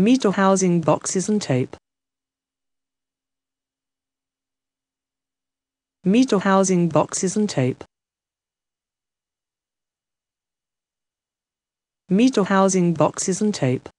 Meter housing boxes and tape. Meter housing boxes and tape. Meter housing boxes and tape.